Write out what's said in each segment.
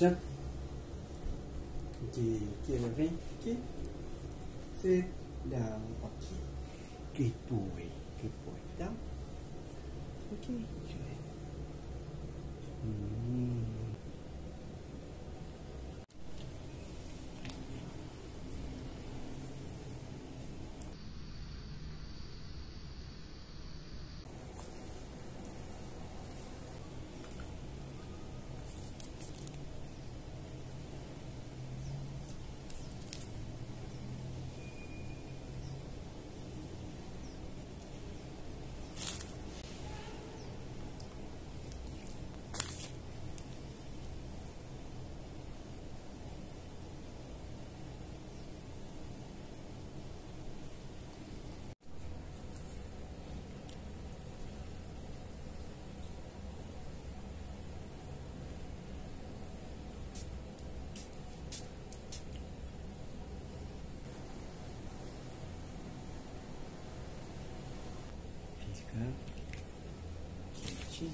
Okay, okay, Raven. Okay. Sit down. Okay. Good boy. Good boy. Down. Okay. Good. Hmm. 嗯，继续。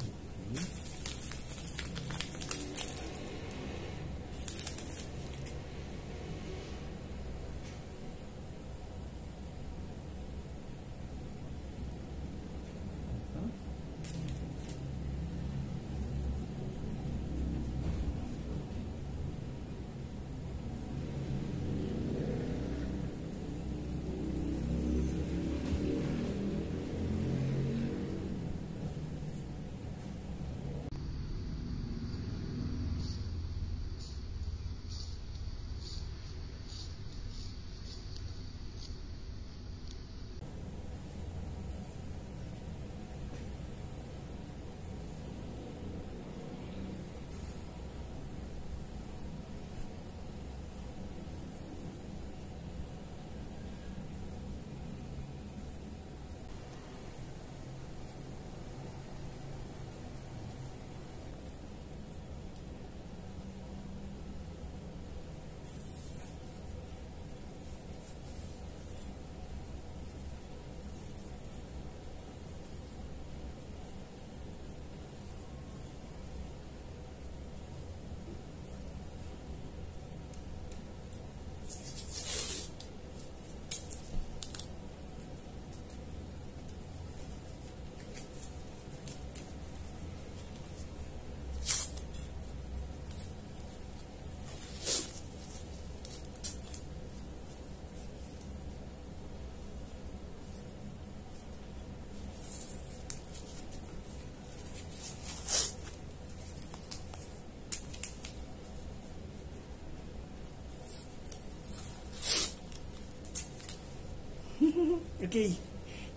okay.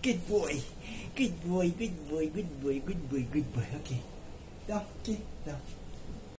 Good boy. Good boy, good boy, good boy, good boy, good boy. Okay. đâu okay, đâu